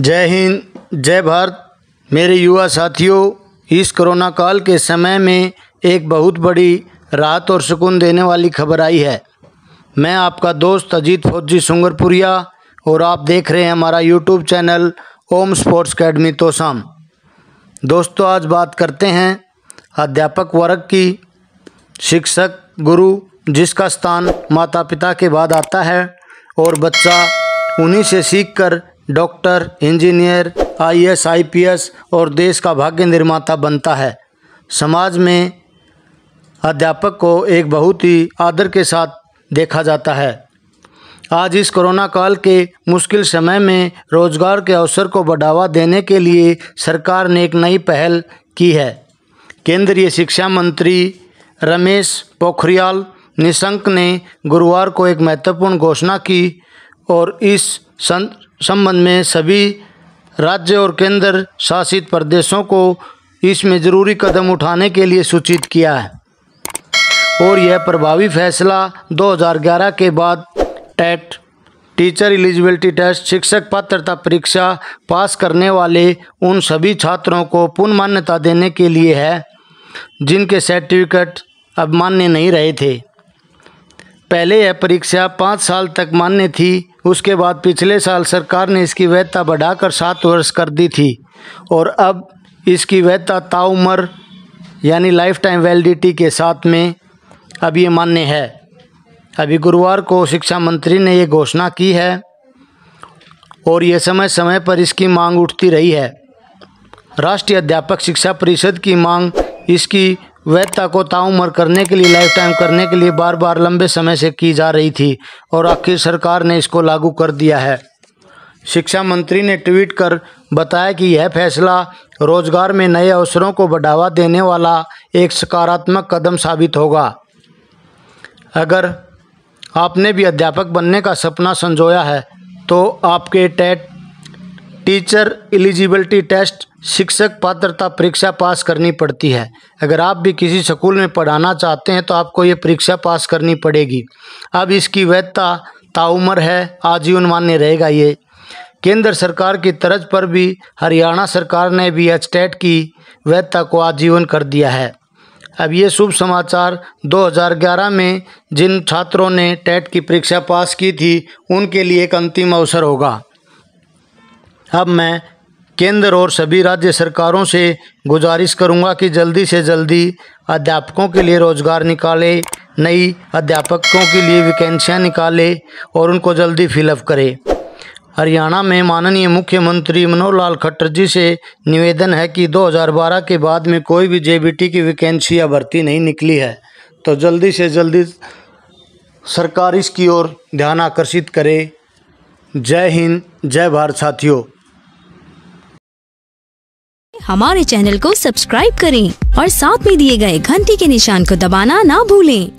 जय हिंद, जय भारत। मेरे युवा साथियों, इस कोरोना काल के समय में एक बहुत बड़ी राहत और सुकून देने वाली खबर आई है। मैं आपका दोस्त अजीत फौजी सुंगरपुरिया और आप देख रहे हैं हमारा YouTube channel Om sports academy Tosham. दोस्तों, आज बात करते हैं अध्यापक वर्ग की। शिक्षक, गुरु, जिसका स्थान माता पिता के बाद आता है और बच्चा उन्हीं से सीखकर डॉक्टर, इंजीनियर, आईएएस, आईपीएस और देश का भाग्य निर्माता बनता है। समाज में अध्यापक को एक बहुत ही आदर के साथ देखा जाता है। आज इस कोरोना काल के मुश्किल समय में रोज़गार के अवसर को बढ़ावा देने के लिए सरकार ने एक नई पहल की है। केंद्रीय शिक्षा मंत्री रमेश पोखरियाल निशंक ने गुरुवार को एक महत्वपूर्ण घोषणा की और इस संबंध में सभी राज्य और केंद्र शासित प्रदेशों को इसमें ज़रूरी कदम उठाने के लिए सूचित किया है। और यह प्रभावी फैसला 2011 के बाद टेट, टीचर एलिजिबिलिटी टेस्ट, शिक्षक पात्रता परीक्षा पास करने वाले उन सभी छात्रों को पूर्ण मान्यता देने के लिए है, जिनके सर्टिफिकेट अब मान्य नहीं रहे थे। पहले यह परीक्षा पाँच साल तक मान्य थी उसके बाद पिछले साल सरकार ने इसकी वैधता बढ़ाकर सात वर्ष कर दी थी और अब इसकी वैधता ताउमर यानी लाइफ टाइम वैलिडिटी के साथ में अब ये मान्य है। अभी गुरुवार को शिक्षा मंत्री ने ये घोषणा की है और ये समय समय पर इसकी मांग उठती रही है। राष्ट्रीय अध्यापक शिक्षा परिषद की मांग इसकी वैधता को ताउमर करने के लिए लाइफ टाइम करने के लिए बार बार लंबे समय से की जा रही थी और आखिर सरकार ने इसको लागू कर दिया है। शिक्षा मंत्री ने ट्वीट कर बताया कि यह फैसला रोज़गार में नए अवसरों को बढ़ावा देने वाला एक सकारात्मक कदम साबित होगा। अगर आपने भी अध्यापक बनने का सपना संजोया है तो आपके टेट, टीचर एलिजिबिलिटी टेस्ट शिक्षक पात्रता परीक्षा पास करनी पड़ती है। अगर आप भी किसी स्कूल में पढ़ाना चाहते हैं तो आपको ये परीक्षा पास करनी पड़ेगी। अब इसकी वैधता ताउमर है आजीवन मान्य रहेगा ये। केंद्र सरकार की तर्ज पर भी, हरियाणा सरकार ने भी एच टेट की वैधता को आजीवन कर दिया है। अब ये शुभ समाचार 2011 में जिन छात्रों ने टेट की परीक्षा पास की थी, उनके लिए एक अंतिम अवसर होगा। अब मैं केंद्र और सभी राज्य सरकारों से गुजारिश करूँगा कि जल्दी से जल्दी अध्यापकों के लिए रोज़गार निकाले, नई अध्यापकों के लिए वैकेंसियाँ निकाले और उनको जल्दी फिलअप करे। हरियाणा में माननीय मुख्यमंत्री मनोहर लाल खट्टर जी से निवेदन है कि 2012 के बाद में कोई भी जेबीटी की वैकेंसी या भर्ती नहीं निकली है तो जल्दी से जल्दी सरकार इसकी ओर ध्यान आकर्षित करे। जय हिंद, जय भारत साथियों। हमारे चैनल को सब्सक्राइब करें और साथ में दिए गए घंटी के निशान को दबाना ना भूलें।